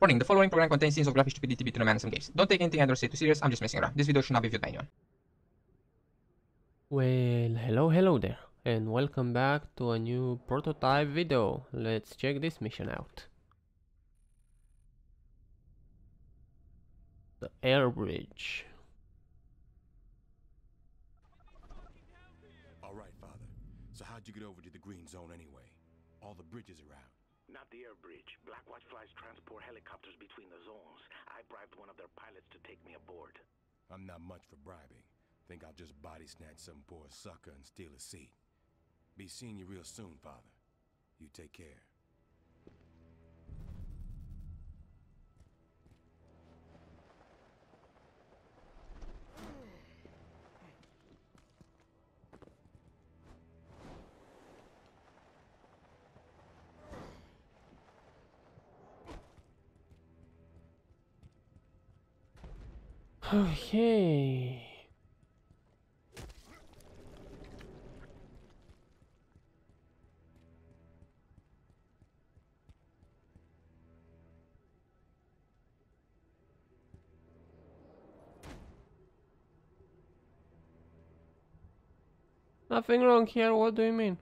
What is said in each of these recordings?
Warning, the following program contains scenes of graphic stupidity between a man and some gays. Don't take anything I or say too serious, I'm just messing around. This video should not be viewed by anyone. Well, hello, hello there, and welcome back to a new prototype video. Let's check this mission out. The air bridge. All right, Father. So how'd you get over to the green zone anyway? All the bridges are out. Not air bridge. Blackwatch flies transport helicopters between the zones. I bribed one of their pilots to take me aboard. I'm not much for bribing. Think I'll just body snatch some poor sucker and steal a seat. Be seeing you real soon, Father. You take care. Okay. Nothing wrong here, what do you mean?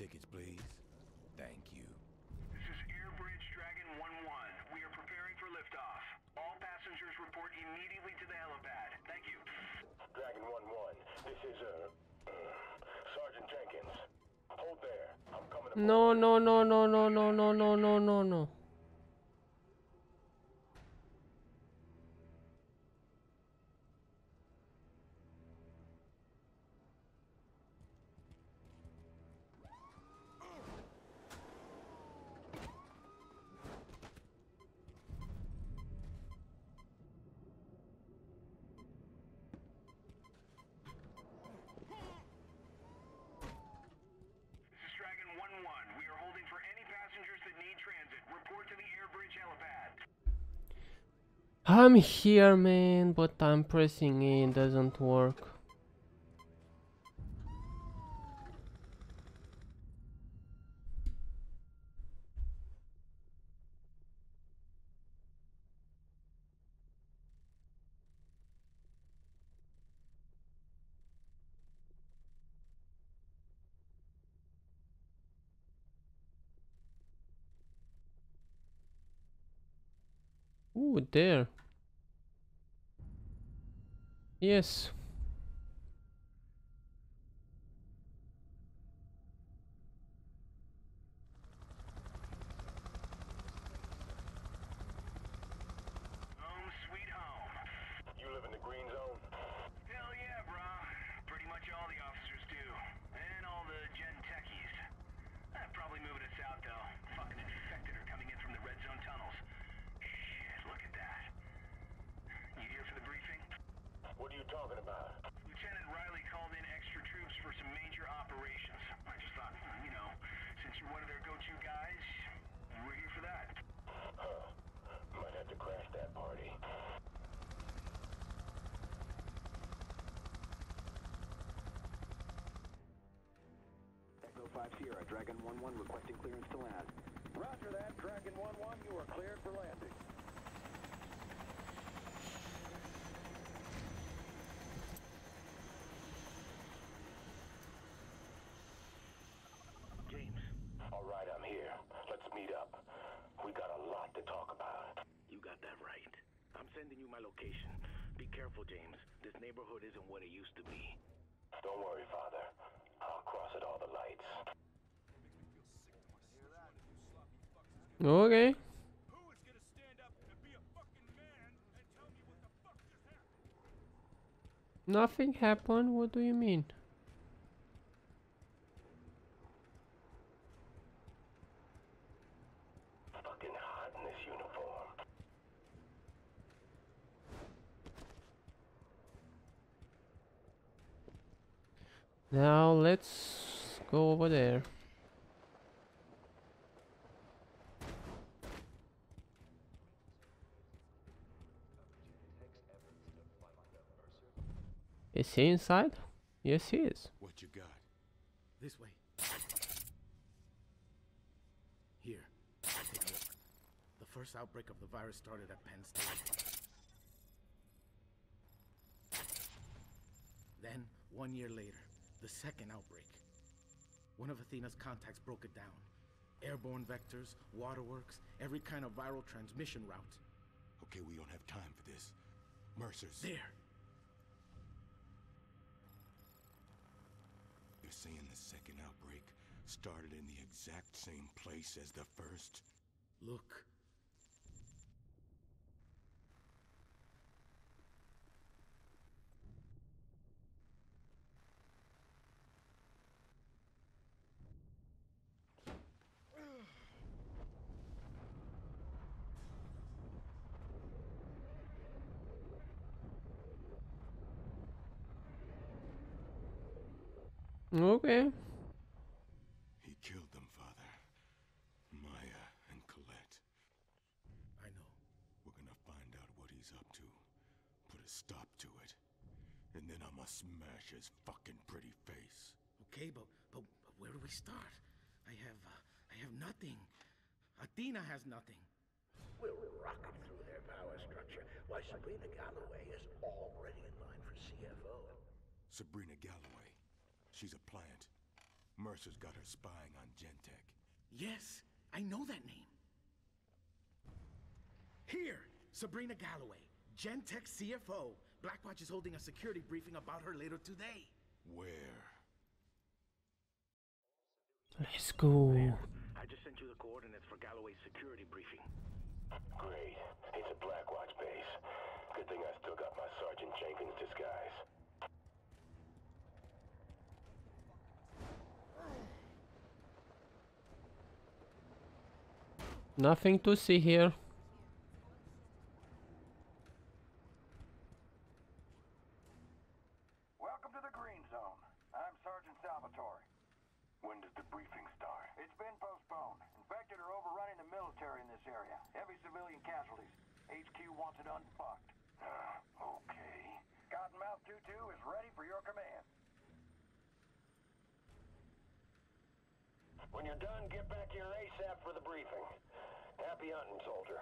Tickets, please. Thank you. This is Airbridge Dragon 1-1. We are preparing for liftoff. All passengers report immediately to the helipad. Thank you. Dragon 1-1. This is, uh, uh, Sergeant Jenkins. Hold there. I'm coming aboard. No, no, no, no, no, no, no, no, no, no, no. I'm here, man, but I'm pressing it doesn't work. Ooh, there. Yes. Home sweet home. You live in the green zone? Hell yeah, brah. Pretty much all the officers do. And all the gen techies. Eh, probably moving it south, though. Fucking infected are coming in from the red zone tunnels. Shit, look at that. You here for the briefing? What are you talking about? Lieutenant Riley called in extra troops for some major operations. I just thought, you know, since you're one of their go-to guys, we're here for that. Huh. Might have to crash that party. Echo 5 Sierra, Dragon 1-1 requesting clearance to land. Roger that, Dragon 1-1, you are cleared for landing. James. All right, I'm here. Let's meet up. We got a lot to talk about. You got that right. I'm sending you my location. Be careful, James. This neighborhood isn't what it used to be. Don't worry, Father. Happened? Nothing happened. What do you mean? Now let's go over there. Is he inside? Yes, he is. What you got? This way. Here. Take a look. The first outbreak of the virus started at Penn Station. Then, one year later, the second outbreak. One of Athena's contacts broke it down. Airborne vectors, waterworks, every kind of viral transmission route. Okay, we don't have time for this. Mercer's. There! You're saying the second outbreak started in the exact same place as the first? Look. Okay. He killed them, Father. Maya and Colette. I know. We're gonna find out what he's up to. Put a stop to it. And then I'ma smash his fucking pretty face. Okay, but, but, but where do we start? I have, uh, I have nothing. Athena has nothing. We'll rocket through their power structure. Why, Sabrina Galloway is already in line for CFO. Sabrina Galloway. She's a plant. Mercer's got her spying on Gentek. Yes, I know that name. Here, Sabrina Galloway, Gentek CFO. Blackwatch is holding a security briefing about her later today. Where? Let's go. I just sent you the coordinates for Galloway's security briefing. Great. It's a Blackwatch base. Good thing I still got my Sergeant Jenkins disguise. Nothing to see here. Welcome to the Green Zone. I'm Sergeant Salvatore. When does the briefing start? It's been postponed. Infected are overrunning the military in this area. Heavy civilian casualties. HQ wants it unfucked. Ah, okay. Cottonmouth 2-2 is ready for your command. When you're done, get back here ASAP for the briefing. Happy hunting, soldier.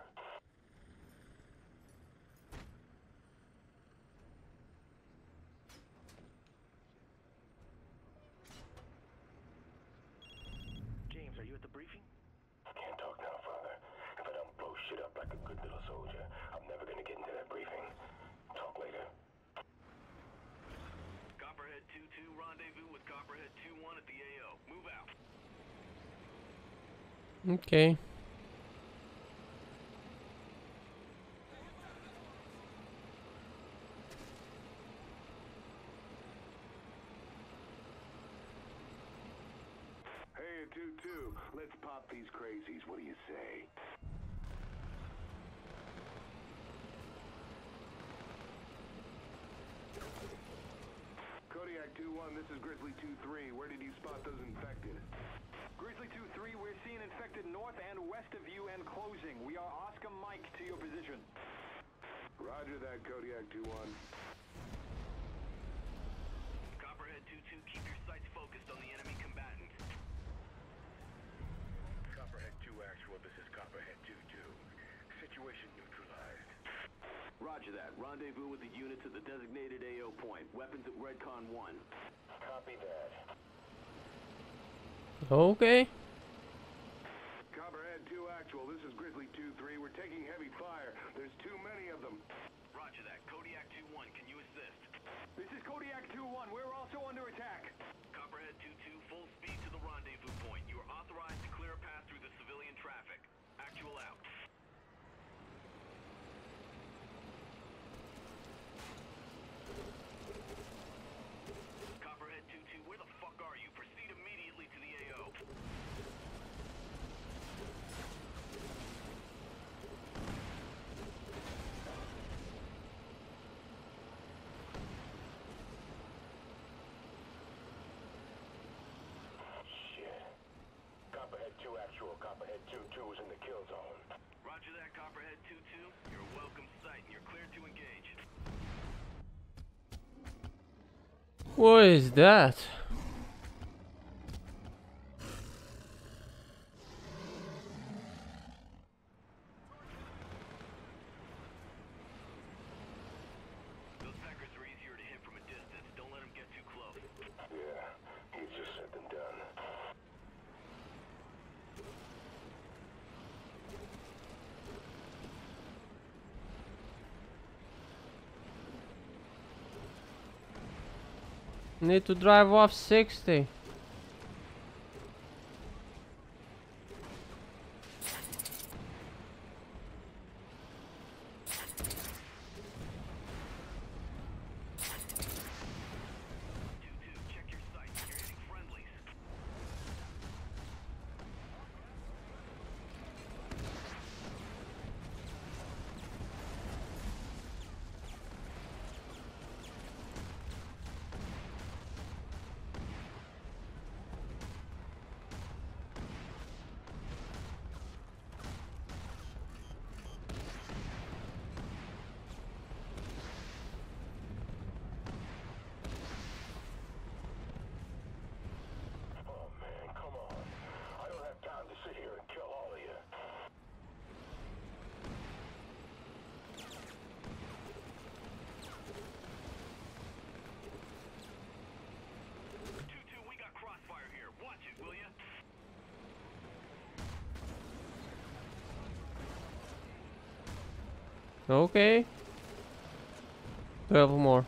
James, are you at the briefing? Can't talk now, Father. If I don't blow shit up like a good little soldier, I'm never gonna get into that briefing. Talk later. Copperhead 2-2, rendezvous with Copperhead 2-1 at the AO. Move out. Okay. Hey, 2-2, let's pop these crazies. What do you say? Kodiak 2-1, this is Grizzly 2-3. Where did you spot those infected? Grizzly 2-3, we're seeing infected north and west of you and closing. We are Oscar Mike to your position. Roger that, Kodiak 2-1. Copperhead 2-2, keep your sights focused on the enemy combatant. Copperhead 2 actual, this is Copperhead 2-2. Situation neutralized. Roger that. Rendezvous with the units at the designated AO point. Weapons at Redcon 1. Copy that. Okay. Copperhead 2 actual, this is Grizzly 2-3. We're taking heavy fire. There's too many of them. Roger that. Kodiak 2-1, can you assist? This is Kodiak 2-1, we're also under attack. Copperhead 2-2, full speed to the rendezvous point. You are authorized to clear a path through the civilian traffic. Actual out. The kill zone. Roger that, Copperhead 2-2. You're a welcome sight, and you're cleared to engage. What is that? Those Packers are easier to hit from a distance. Don't let them get too close. Yeah, easier said than done. Need to drive off 60. Check your sights. You're hitting friendlies. Oh man, come on. I don't have time to sit here and kill all of you. Two-two, we got crossfire here. Watch it, will ya? Okay. 12 more.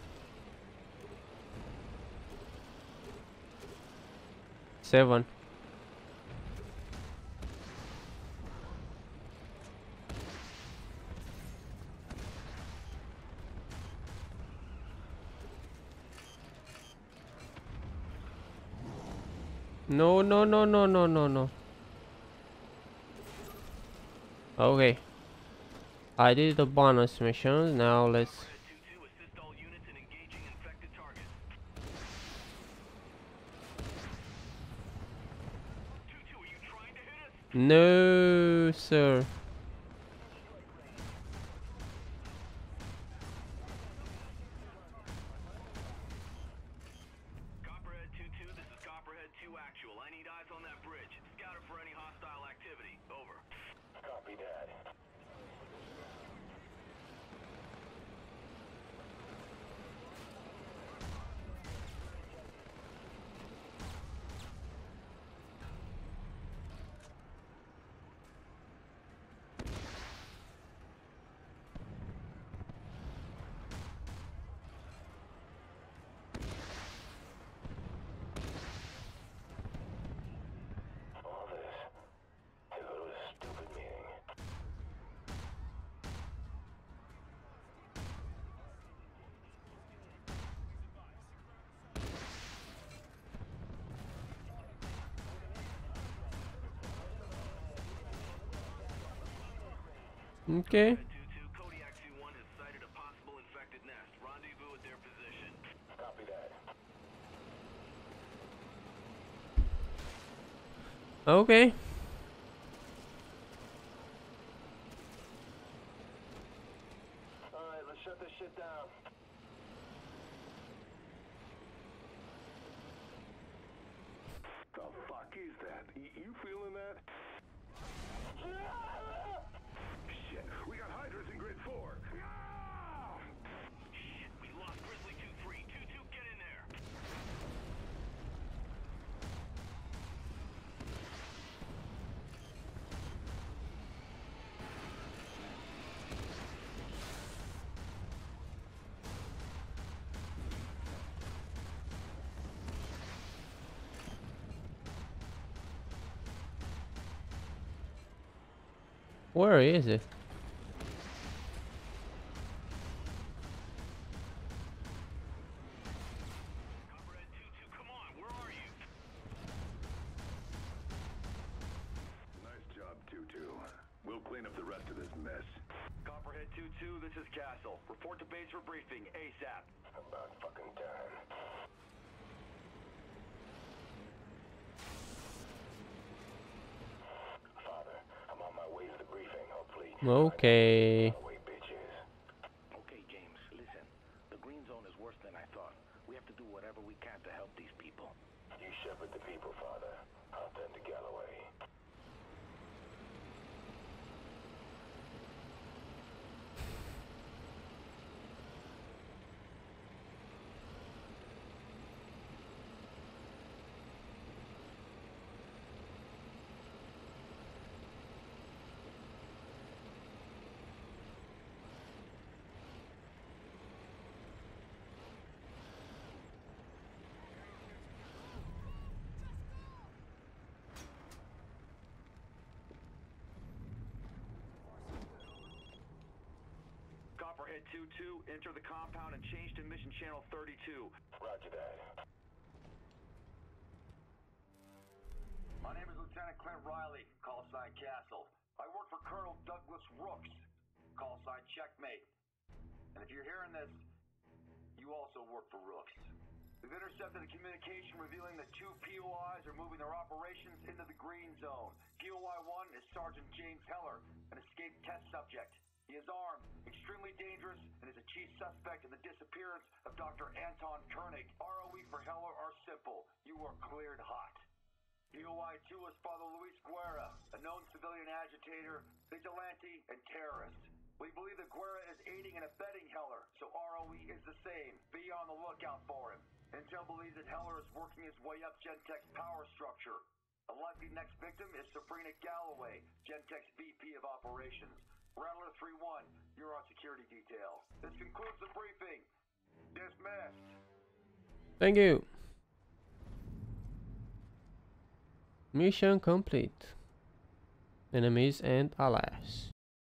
Seven. No, no, no, no, no, no, no. Okay. I did the bonus missions. Now let's. No, sir. Copperhead 2-2, this is Copperhead 2 actual. I need eyes on that bridge. Scout for any hostile activity. Over. Copy that. All this to go to a stupid meeting. Okay. 2-2, Kodiak 2-1 has sighted a possible infected nest. Rendezvous at their position. Copy that. Okay. Alright, let's shut this shit down. The fuck is that? You feeling that? Where is it? Copperhead 2-2, come on, where are you? Nice job, 2-2. We'll clean up the rest of this mess. Copperhead 2-2, this is Castle. Report to base for briefing, ASAP. About fucking time. Father, I'm on my way Okay. Away, bitches. Okay, James, listen. The green zone is worse than I thought. We have to do whatever we can to help these people. You shepherd the people, Father. I'll tend to Galloway. Copperhead 2-2, enter the compound and change to mission channel 32. Roger that. My name is Lieutenant Clint Riley, call sign Castle. I work for Colonel Douglas Rooks, call sign Checkmate. And if you're hearing this, you also work for Rooks. We've intercepted a communication revealing that two POIs are moving their operations into the green zone. POI 1 is Sergeant James Heller, an escaped test subject. He is armed, extremely dangerous, and is a chief suspect in the disappearance of Dr. Anton Koenig. ROE for Heller are simple. You are cleared hot. POI 2 is Father Luis Guerra, a known civilian agitator, vigilante, and terrorist. We believe that Guerra is aiding and abetting Heller, so ROE is the same. Be on the lookout for him. Intel believes that Heller is working his way up Gentek's power structure. A likely next victim is Sabrina Galloway, Gentek's VP of Operations. Rattler 3-1, you're on security detail. This concludes the briefing. Dismissed. Thank you. Mission complete. Enemies and allies.